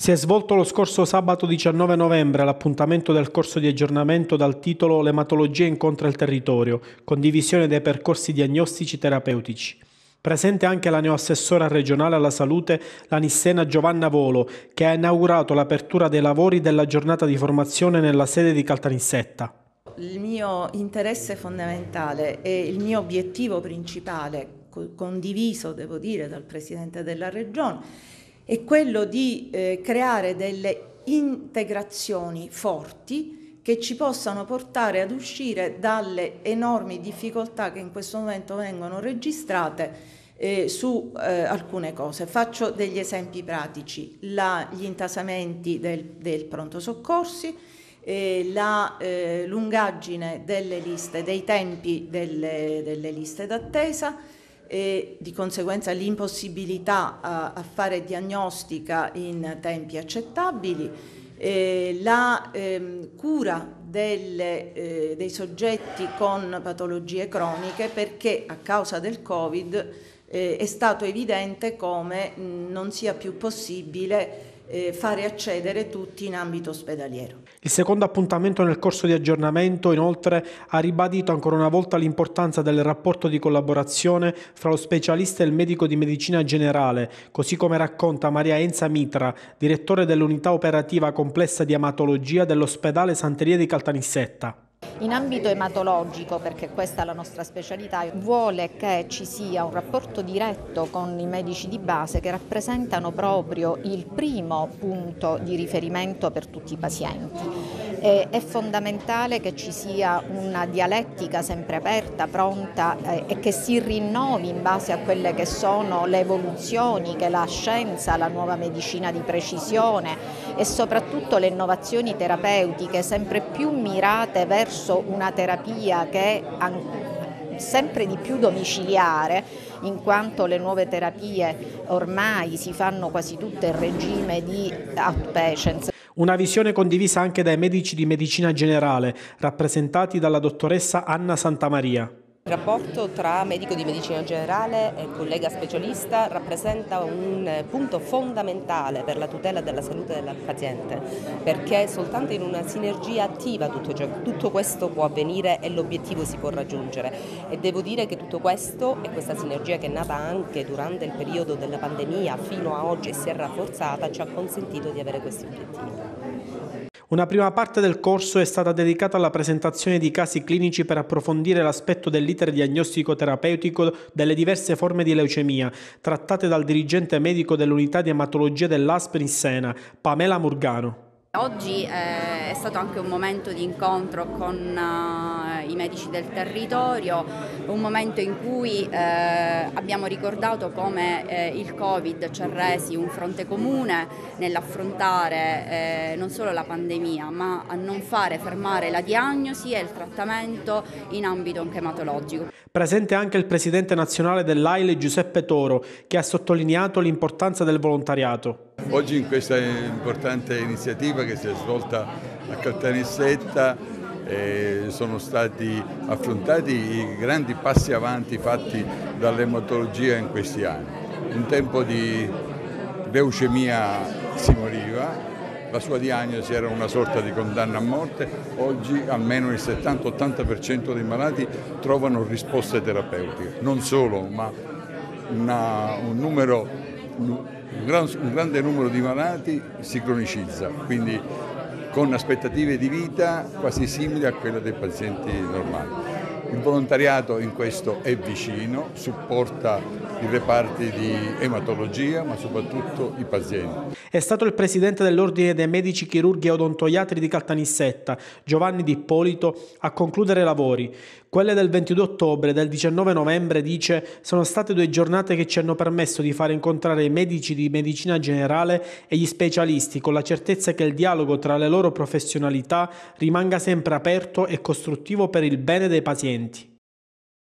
Si è svolto lo scorso sabato 19 novembre l'appuntamento del corso di aggiornamento dal titolo L'ematologia incontra il territorio, condivisione dei percorsi diagnostici terapeutici. Presente anche la neoassessora regionale alla salute, la nissena Giovanna Volo, che ha inaugurato l'apertura dei lavori della giornata di formazione nella sede di Caltanissetta. Il mio interesse fondamentale e il mio obiettivo principale, condiviso devo dire dal Presidente della Regione, è quello di eh, creare delle integrazioni forti che ci possano portare ad uscire dalle enormi difficoltà che in questo momento vengono registrate eh, su eh, alcune cose. Faccio degli esempi pratici, la, gli intasamenti del, del pronto soccorsi, eh, la eh, lungaggine delle liste, dei tempi delle, delle liste d'attesa, e di conseguenza l'impossibilità a, a, fare diagnostica in tempi accettabili, eh, la eh, cura delle, eh, dei soggetti con patologie croniche perché a causa del Covid eh, è stato evidente come mh, non sia più possibile eh, fare accedere tutti in ambito ospedaliero. Il secondo appuntamento nel corso di aggiornamento inoltre ha ribadito ancora una volta l'importanza del rapporto di collaborazione fra lo specialista e il medico di medicina generale, così come racconta Maria Enza Mitra, direttore dell'unità operativa complessa di amatologia dell'ospedale Santeria di Caltanissetta. In ambito ematologico, perché questa è la nostra specialità, vuole che ci sia un rapporto diretto con i medici di base che rappresentano proprio il primo punto di riferimento per tutti i pazienti. È fondamentale che ci sia una dialettica sempre aperta, pronta eh, e che si rinnovi in base a quelle che sono le evoluzioni che la scienza, la nuova medicina di precisione e soprattutto le innovazioni terapeutiche sempre più mirate verso una terapia che è sempre di più domiciliare, in quanto le nuove terapie ormai si fanno quasi tutte in regime di outpatients. Una visione condivisa anche dai medici di medicina generale, rappresentati dalla dottoressa Anna Santamaria. Il rapporto tra medico di medicina generale e collega specialista rappresenta un punto fondamentale per la tutela della salute del paziente, perché soltanto in una sinergia attiva tutto, tutto questo può avvenire e l'obiettivo si può raggiungere. E devo dire che tutto questo e questa sinergia che è nata anche durante il periodo della pandemia fino a oggi e si è rafforzata ci ha consentito di avere questi obiettivi. Una prima parte del corso è stata dedicata alla presentazione di casi clinici per approfondire l'aspetto dell'iter diagnostico terapeutico delle diverse forme di leucemia, trattate dal dirigente medico dell'unità di ematologia dell'ASPR in Sena, Pamela Murgano. Oggi eh, è stato anche un momento di incontro con uh, i medici del territorio, un momento in cui eh, abbiamo ricordato come eh, il Covid ci ha resi un fronte comune nell'affrontare eh, non solo la pandemia, ma a non fare fermare la diagnosi e il trattamento in ambito onchematologico. Presente anche il presidente nazionale dell'AIL Giuseppe Toro, che ha sottolineato l'importanza del volontariato. Oggi in questa importante iniziativa che si è svolta a Caltanissetta eh, sono stati affrontati i grandi passi avanti fatti dall'ematologia in questi anni. Un tempo di leucemia si moriva, la sua diagnosi era una sorta di condanna a morte, oggi almeno il 70-80% dei malati trovano risposte terapeutiche, non solo, ma una, un numero un, gran, un grande numero di malati si cronicizza, quindi con aspettative di vita quasi simili a quelle dei pazienti normali. Il volontariato in questo è vicino, supporta i reparti di ematologia, ma soprattutto i pazienti. È stato il presidente dell'Ordine dei Medici Chirurghi e Odontoiatri di Caltanissetta, Giovanni Di Ippolito, a concludere i lavori. Quelle del 22 ottobre e del 19 novembre, dice, sono state due giornate che ci hanno permesso di fare incontrare i medici di medicina generale e gli specialisti con la certezza che il dialogo tra le loro professionalità rimanga sempre aperto e costruttivo per il bene dei pazienti. 20